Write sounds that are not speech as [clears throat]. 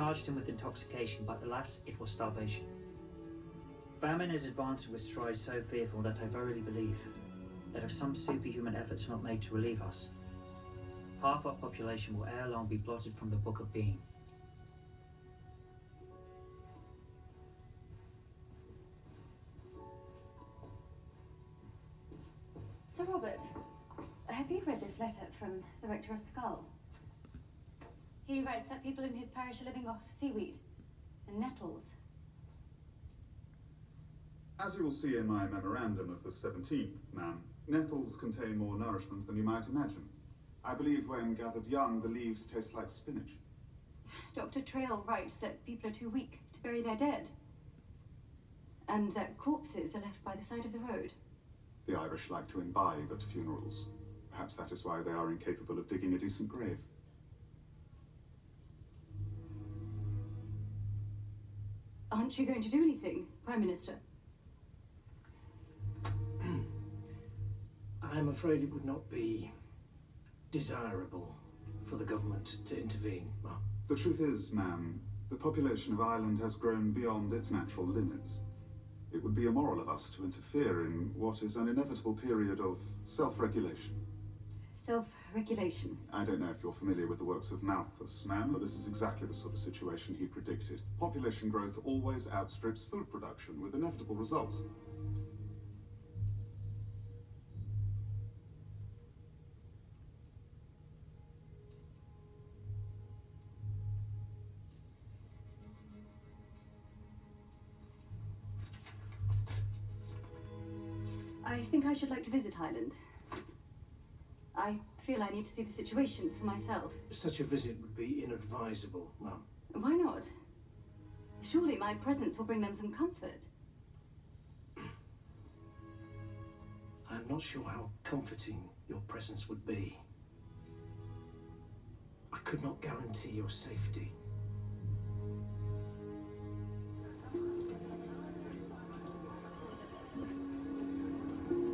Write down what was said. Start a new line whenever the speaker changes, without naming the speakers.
charged him with intoxication, but alas, it was starvation. Famine is advancing with strides so fearful that I verily believe that if some superhuman efforts are not made to relieve us, half our population will ere long be blotted from the Book of Being.
Sir Robert, have you read this letter from the rector of Schull? He writes that people in his parish are living off seaweed and nettles.
As you will see in my memorandum of the 17th, ma'am, nettles contain more nourishment than you might imagine. I believe when gathered young, the leaves taste like spinach.
Dr. Traill writes that people are too weak to bury their dead. And that corpses are left by the side of the road.
The Irish like to imbibe at funerals. Perhaps that is why they are incapable of digging a decent grave.
Aren't you going to do anything, Prime Minister? [clears throat]
I'm afraid it would not be desirable for the government to intervene, ma'am.
The truth is, ma'am, the population of Ireland has grown beyond its natural limits. It would be immoral of us to interfere in what is an inevitable period of self-regulation.
Self-regulation.
I don't know if you're familiar with the works of Malthus, ma'am, but this is exactly the sort of situation he predicted. Population growth always outstrips food production, with inevitable results.
I think I should like to visit Ireland. I feel I need to see the situation for myself.
Such a visit would be inadvisable, ma'am.
Why not? Surely my presence will bring them some comfort. [clears throat]
I'm not sure how comforting your presence would be. I could not guarantee your safety.